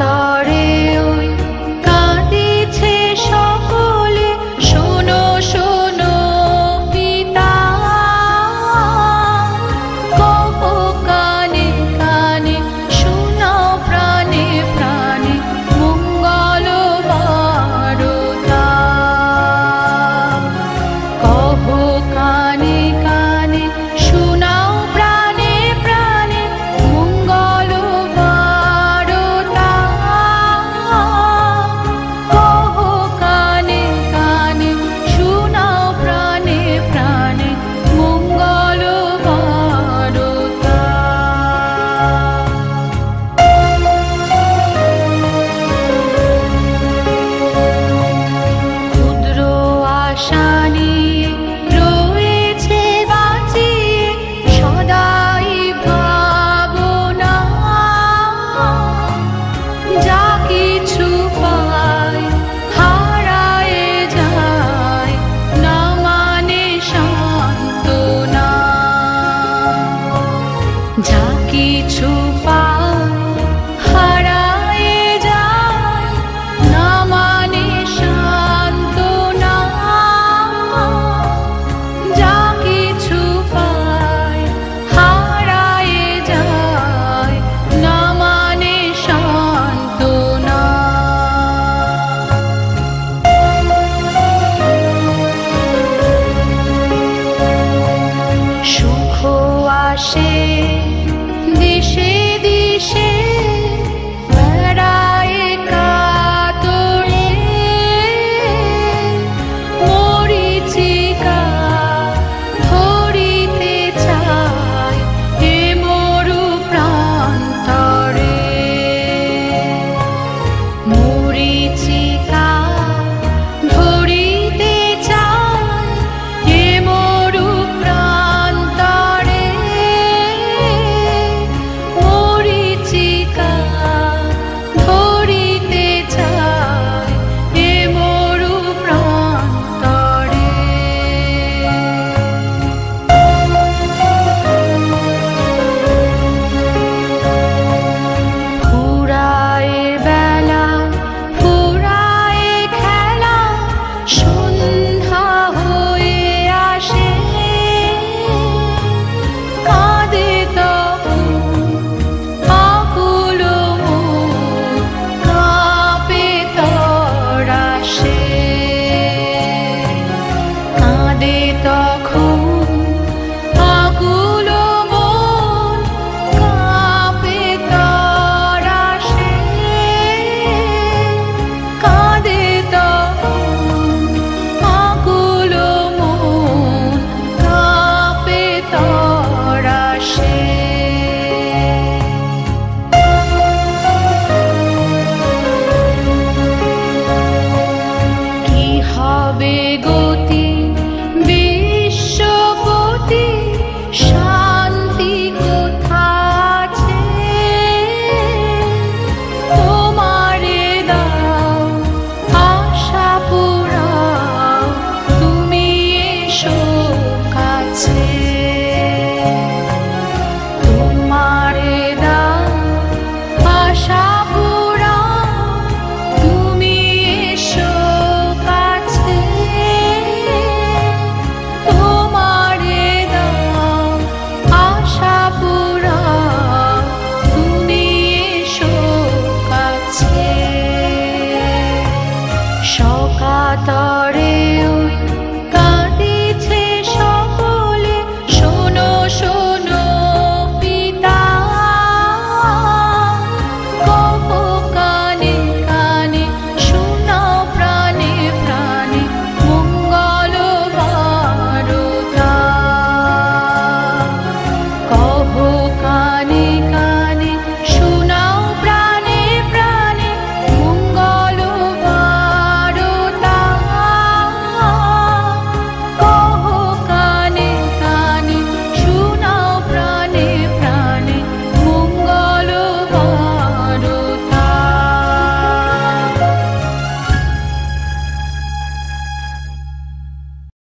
তরে Rodrigo.